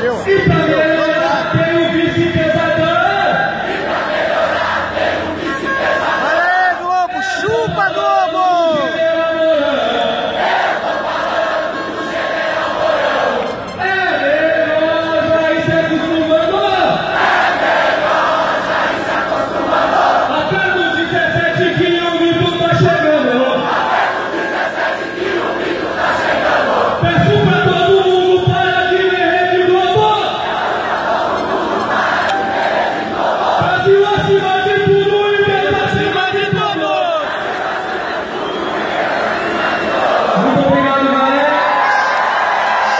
seu. Tem um vice tem um vice. Aê, Globo, chupa, Globo.